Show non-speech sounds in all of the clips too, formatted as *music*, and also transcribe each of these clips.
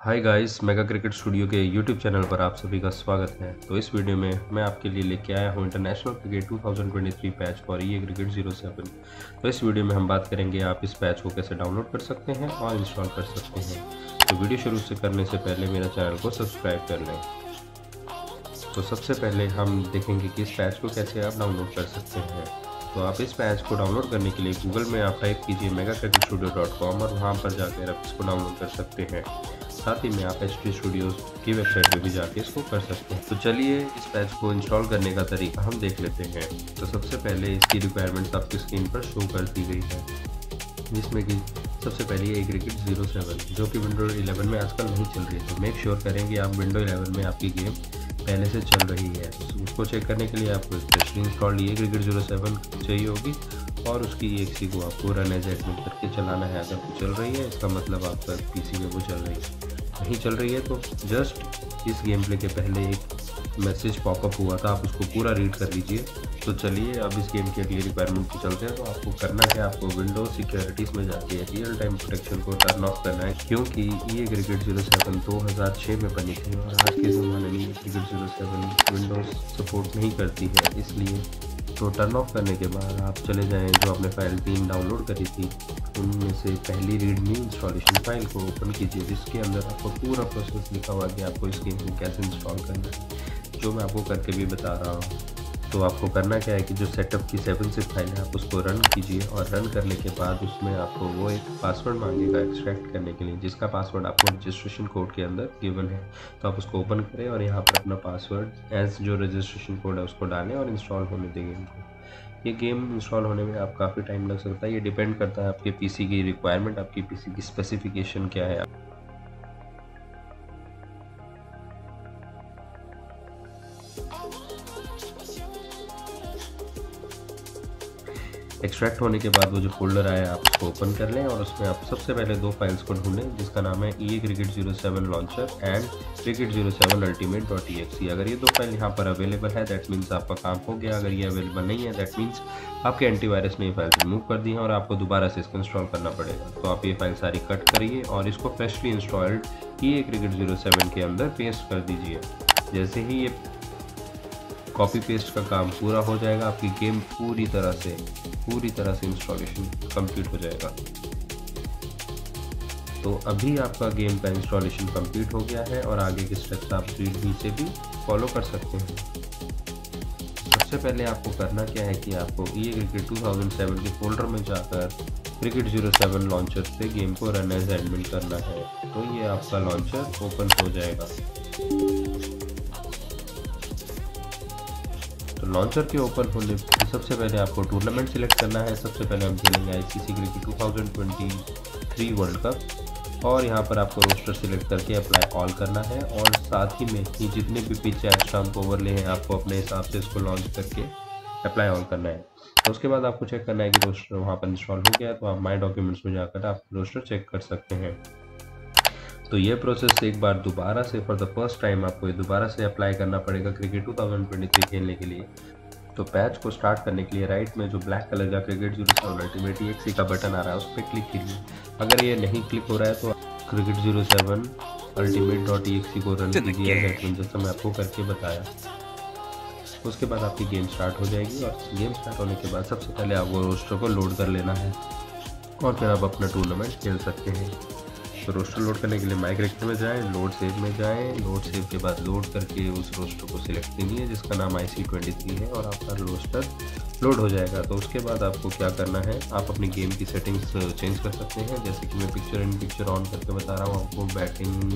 Hi guys mega cricket studio के YouTube channel पर आप सभी का स्वागत है। तो इस वीडियो में मैं आपके लिए लेके आया हूँ इंटरनेशनल क्रिकेट 2023 पैच फॉर ये क्रिकेट 07 तो इस वीडियो में हम बात करेंगे, आप इस पैच को कैसे डाउनलोड कर सकते हैं और इंस्टॉल कर सकते हैं। तो वीडियो शुरू से करने से पहले मेरा चैनल को सब्सक्राइब कर लें। तो सबसे पहले हम देखेंगे कि इस पैच को कैसे आप डाउनलोड कर सकते हैं। तो आप इस पैच को डाउनलोड करने के लिए गूगल में आप टाइप कीजिए mega cricket studio dot com और वहाँ पर जाकर आप इसको डाउनलोड कर सकते हैं। साथ ही में आप एच टी स्टूडियोज़ की वेबसाइट पर भी जाके इसको कर सकते हैं। तो चलिए इस पैच को इंस्टॉल करने का तरीका हम देख लेते हैं। तो सबसे पहले इसकी रिक्वायरमेंट्स आपकी स्क्रीन पर शो कर दी गई है। जिसमें कि सबसे पहले एक क्रिकेट ज़ीरो सेवन जो कि विंडो 11 में आजकल नहीं चल रही है। मेक श्योर करें कि आप विंडो 11 में आपकी गेम पहले से चल रही है। तो उसको चेक करने के लिए आपको स्पेशली इंस्टॉल ये क्रिकेट ज़ीरो सेवन चाहिए होगी। और उसकी एक सी को आपको रन एज एडमिट करके चलाना है, अगर वो चल रही है, इसका मतलब आपका पीसी में वो चल रही है। नहीं चल रही है तो जस्ट इस गेम प्ले के पहले एक मैसेज पॉपअप हुआ था, आप उसको पूरा रीड कर लीजिए। तो चलिए, अब इस गेम के अगली रिक्वायरमेंट पे चलते हैं। तो आपको करना है, आपको विंडो सिक्योरिटीज़ में जाके रियल टाइम प्रोटेक्शन को टर्न ऑफ़ करना है, क्योंकि ये क्रिकेट ज़ीरो सेवन दो हज़ार छः में बनी थी और आज के ज़माने में cricket zero seven windows support नहीं करती है, इसलिए तो टर्न ऑफ़ करने के बाद आप चले जाएँ जो आपने फ़ाइल तीन डाउनलोड करी थी, उनमें से पहली रीडमी इंस्टॉलेशन फ़ाइल को ओपन कीजिए, जिसके अंदर आपको पूरा प्रोसेस लिखा हुआ कि आपको इसके कैसे इंस्टॉल करना है। जो मैं आपको करके भी बता रहा हूँ। तो आपको करना क्या है कि जो सेटअप की सेवन सिप फ़ाइल है, आप उसको रन कीजिए और रन करने के बाद उसमें आपको वो एक पासवर्ड मांगेगा एक्सट्रैक्ट करने के लिए, जिसका पासवर्ड आपको रजिस्ट्रेशन कोड के अंदर गिवन है। तो आप उसको ओपन करें और यहाँ पर अपना पासवर्ड एज जो रजिस्ट्रेशन कोड है, उसको डालें और इंस्टॉल होने देंगे इनको ये गेम इंस्टॉल होने में आप काफ़ी टाइम लग सकता है। ये डिपेंड करता है आपके पीसी की रिक्वायरमेंट आपकी पीसी की स्पेसिफिकेशन क्या है। एक्सट्रैक्ट होने के बाद वो जो फोल्डर आया, आप उसको ओपन कर लें और उसमें आप सबसे पहले दो फाइल्स को ढूंढें, जिसका नाम है E cricket zero seven launcher and cricket zero seven ultimate dot E X अगर ये दो फ़ाइल यहाँ पर अवेलेबल है दैट मीन्स आपका काम हो गया। अगर ये अवेलेबल नहीं है दैट मीन्स आपके एंटीवायरस ने ये फ़ाइल रिमूव कर दी है और आपको दोबारा से इसको इंस्टॉल करना पड़ेगा। तो आप ये फ़ाइल सारी कट करिए और इसको freshly installed E cricket zero seven के अंदर पेस्ट कर दीजिए। जैसे ही ये कॉपी पेस्ट का काम पूरा हो जाएगा, आपकी गेम पूरी तरह से, पूरी तरह से इंस्टॉलेशन कंप्लीट हो जाएगा। तो अभी आपका गेम का इंस्टॉलेशन कंप्लीट हो गया है और आगे के स्टेप्स आप रीडमी से भी फॉलो कर सकते हैं। सबसे पहले आपको करना क्या है कि आपको ये क्रिकेट 2007 के फोल्डर में जाकर क्रिकेट ज़ीरो सेवन लॉन्चर से गेम को रन एज एडमिट करना है। तो ये आपका लॉन्चर ओपन हो जाएगा। लॉन्चर के ऊपर होने सबसे पहले आपको टूर्नामेंट सिलेक्ट करना है। सबसे पहले हम खेलेंगे I C C cricket two thousand twenty three world cup और यहाँ पर आपको रोस्टर सिलेक्ट करके अप्लाई ऑल करना है। और साथ ही में ही जितने भी पिच या स्टम्प ओवरले हैं, आपको अपने हिसाब से इसको लॉन्च करके अप्लाई ऑल करना है। तो उसके बाद आपको चेक करना है कि रोस्टर वहाँ पर इंस्टॉल हो गया तो आप माई डॉक्यूमेंट्स में जाकर आप रोस्टर चेक कर सकते हैं। तो ये प्रोसेस एक बार दोबारा से फॉर द फ़र्स्ट टाइम आपको ये दोबारा से अप्लाई करना पड़ेगा क्रिकेट 2023 खेलने के लिए। तो पैच को स्टार्ट करने के लिए राइट में जो ब्लैक कलर का cricket zero seven ultimate exe का बटन आ रहा है उस पर क्लिक कीजिए। अगर ये नहीं क्लिक हो रहा है तो cricket zero seven ultimate dot E exe को रन कीजिए जैसा मैं आपको करके बताया। उसके बाद आपकी गेम स्टार्ट हो जाएगी और गेम स्टार्ट होने के बाद सबसे पहले आपको रोस्टर को लोड कर लेना है और फिर आप अपना टूर्नामेंट खेल सकते हैं। तो रोस्टर लोड करने के लिए माइक रेक्टर में जाएँ लोड सेव में जाएँ। लोड सेव के बाद लोड करके उस रोस्टर को सिलेक्ट कीजिए जिसका नाम आई सी ट्वेंटी थ्री है और आपका रोस्टर लोड हो जाएगा। तो उसके बाद आपको क्या करना है, आप अपनी गेम की सेटिंग्स चेंज कर सकते हैं। जैसे कि मैं पिक्चर इन पिक्चर ऑन करके बता रहा हूँ आपको batting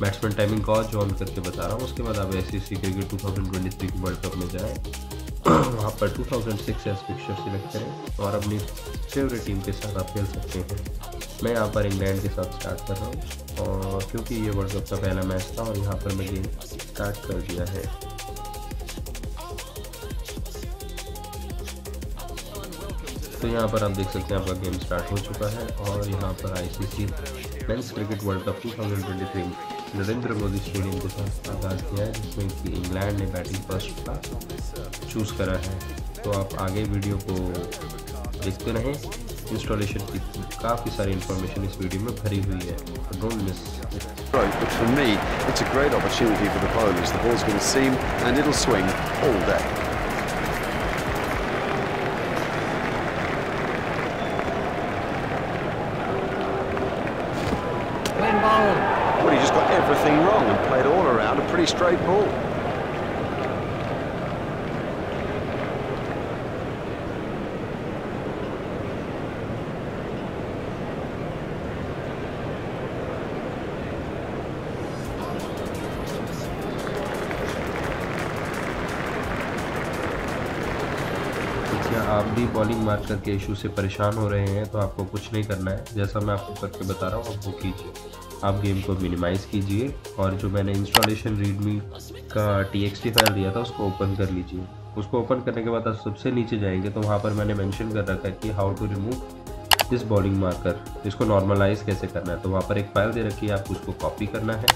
batsman timing cause on करके बता रहा हूँ। उसके बाद आप S C cricket two thousand twenty three world cup में जाएँ। *clears throat* वहाँ पर 2006 एस पिक्चर सिलेक्ट करें और अपनी फेवरेट टीम के साथ आप खेल सकते हैं। मैं यहाँ पर इंग्लैंड के साथ स्टार्ट कर रहा हूँ और क्योंकि ये वर्ल्ड कप का पहला मैच था और यहाँ पर मैं गेम स्टार्ट कर दिया है। तो यहाँ पर आप देख सकते हैं, आपका गेम स्टार्ट हो चुका है और यहाँ पर ICC men's cricket world cup 2023 Narendra Modi stadium के साथ आगाज़ किया है, जिसमें कि इंग्लैंड ने बैटिंग फ़र्स्ट का चूज़ करा है। तो आप आगे वीडियो को देखते रहें। इंस्टॉलेशन की काफ़ी सारी इन्फॉर्मेशन इस वीडियो में भरी हुई है don't miss But for me, it's a great opportunity for the bowlers. The ball's going to seam and it'll swing all day. Well, he just got everything wrong and played all around a pretty straight ball. भी bowling marker के issue से परेशान हो रहे हैं तो आपको कुछ नहीं करना है। जैसा मैं आपको करके बता रहा हूँ, आप वो कीजिए। आप गेम को मिनिमाइज़ कीजिए और जो मैंने इंस्टॉलेशन रीडमी का टी फ़ाइल दिया था, उसको ओपन कर लीजिए। उसको ओपन करने के बाद आप सबसे नीचे जाएँगे तो वहाँ पर मैंने मेंशन कर रखा है कि how to remove this bowling marker इसको नॉर्मलाइज कैसे करना है? तो वहाँ पर एक फ़ाइल दे रखी है, आपको उसको कॉपी करना है।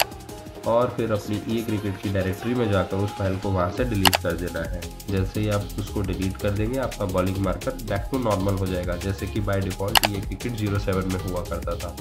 और फिर अपनी ई क्रिकेट की डायरेक्टरी में जाकर उस फ़ाइल को वहाँ से डिलीट कर देना है। जैसे ही आप उसको डिलीट कर देंगे, आपका bowling marker back to normal हो जाएगा। जैसे कि बाय डिफ़ॉल्ट ये क्रिकेट ज़ीरो सेवन में हुआ करता था।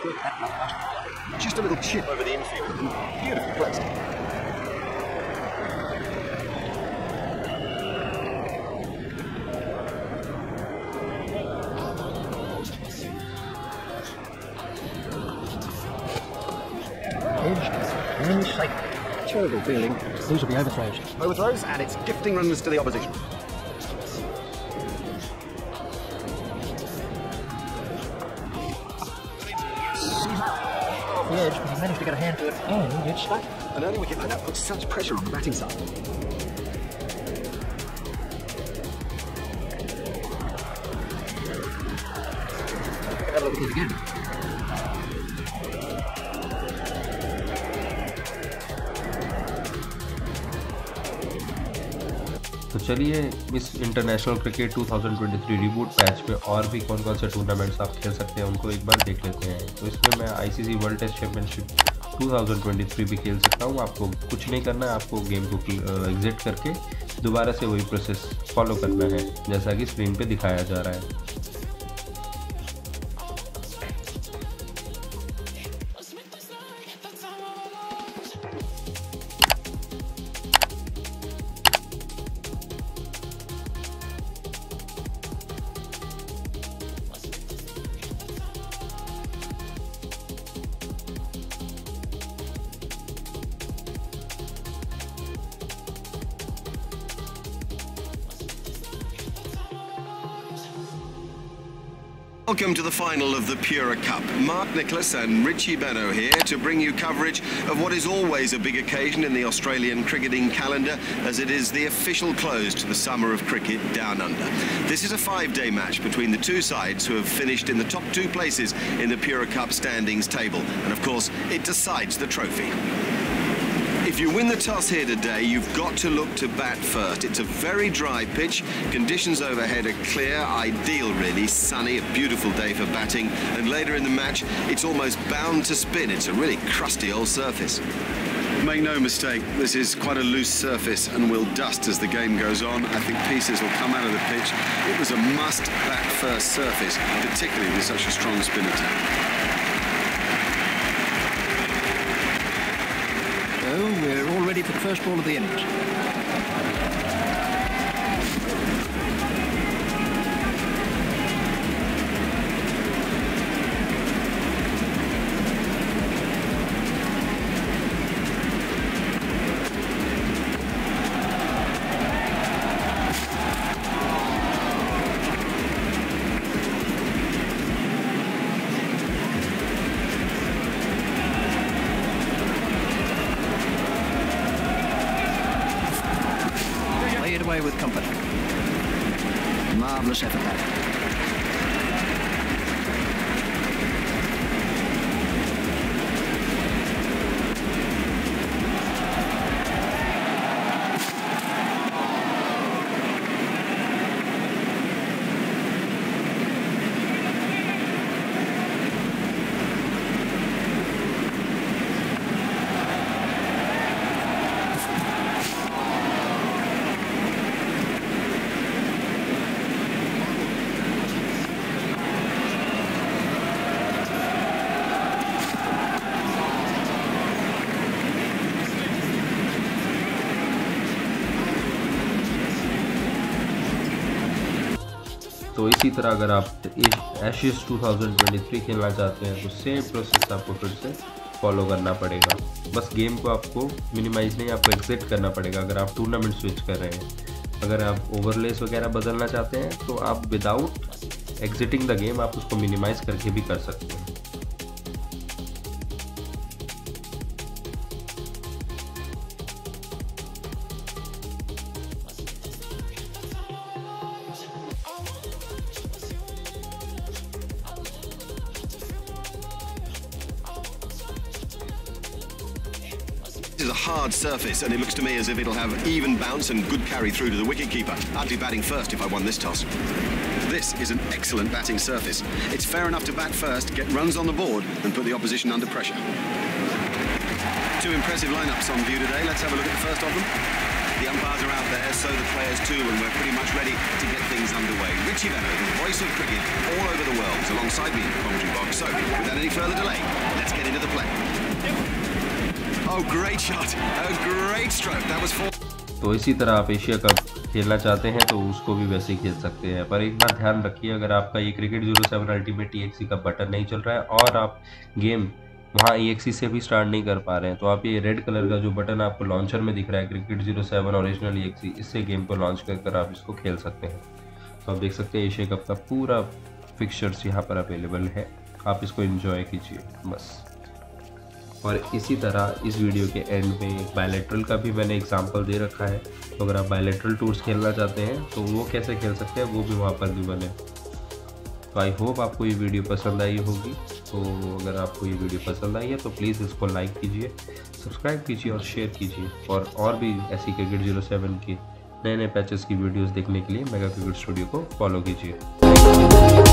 Struck that last. Just a little chip over the infield. Beautiful place. Terrible feeling. These will be overthrows. Overthrows, and it's gifting runs to the opposition. Off the edge, but he managed to get a hand oh, to it and get stuck. An early wicket like that puts such pressure on the batting side. Have a look at it again. तो चलिए इस international cricket 2023 reboot match में और भी कौन कौन से tournaments आप खेल सकते हैं, उनको एक बार देख लेते हैं। तो इसमें मैं आईसीसी वर्ल्ड टेस्ट चैंपियनशिप 2023 भी खेल सकता हूँ। आपको कुछ नहीं करना है, आपको गेम को एग्जिट करके दोबारा से वही प्रोसेस फॉलो करना है, जैसा कि स्क्रीन पे दिखाया जा रहा है। Welcome to the final of the Pura Cup. Mark Nicholas and Richie Benno here to bring you coverage of what is always a big occasion in the Australian cricketing calendar, as it is the official close to the summer of cricket down under. This is a five-day match between the two sides who have finished in the top two places in the Pura Cup standings table, and of course, it decides the trophy. If you win the toss here today, you've got to look to bat first. It's a very dry pitch. Conditions overhead are clear, ideal really, sunny, a beautiful day for batting. And later in the match, it's almost bound to spin. It's a really crusty old surface. Make no mistake, this is quite a loose surface and will dust as the game goes on. I think pieces will come out of the pitch. It was a must bat first surface, particularly with such a strong spin attack. So we're all ready for the first ball of the innings. Carlos Herrera. तो इसी तरह अगर आप Asia's 2023 खेलना चाहते हैं तो same process आपको फिर से फॉलो करना पड़ेगा। बस गेम को आपको मिनिमाइज नहीं, आपको एग्जिट करना पड़ेगा अगर आप टूर्नामेंट स्विच कर रहे हैं। अगर आप ओवरलेस वगैरह बदलना चाहते हैं तो आप विदाउट एग्जिटिंग द गेम आप उसको मिनिमाइज करके भी कर सकते हैं। Is a hard surface, and it looks to me as if it'll have even bounce and good carry through to the wicketkeeper. I'd be batting first if I won this toss. This is an excellent batting surface. It's fair enough to bat first, get runs on the board, and put the opposition under pressure. Two impressive lineups on view today. Let's have a look at the first of them. The umpires are out there, so the players too, and we're pretty much ready to get things underway. Richie Venno, the voice of cricket all over the world, alongside me in the commentary box. So, without any further delay, let's get into the play. तो इसी तरह आप Asia cup खेलना चाहते हैं तो उसको भी वैसे ही खेल सकते हैं। पर एक बार ध्यान रखिए, अगर आपका ये cricket zero seven ultimate E का बटन नहीं चल रहा है और आप गेम वहाँ ई से भी स्टार्ट नहीं कर पा रहे हैं तो आप ये रेड कलर का जो बटन आपको लॉन्चर में दिख रहा है, cricket zero seven original E इससे गेम को लॉन्च कर कर आप इसको खेल सकते हैं। तो आप देख सकते हैं एशिया कप का पूरा फिक्चर्स यहाँ पर अवेलेबल है। आप इसको इन्जॉय कीजिए। बस। और इसी तरह इस वीडियो के एंड में बायलेट्रल का भी मैंने एग्जांपल दे रखा है। तो अगर आप बायलेट्रल टूर्स खेलना चाहते हैं तो वो कैसे खेल सकते हैं, वो भी वहाँ पर भी बने। तो आई होप आपको ये वीडियो पसंद आई होगी। तो अगर आपको ये वीडियो पसंद आई है तो प्लीज़ इसको लाइक कीजिए सब्सक्राइब कीजिए और शेयर कीजिए। और और भी ऐसी क्रिकेट ज़ीरो सेवन की नए नए पैचेस की वीडियोस देखने के लिए मेगा क्रिकेट स्टूडियो को फॉलो कीजिए।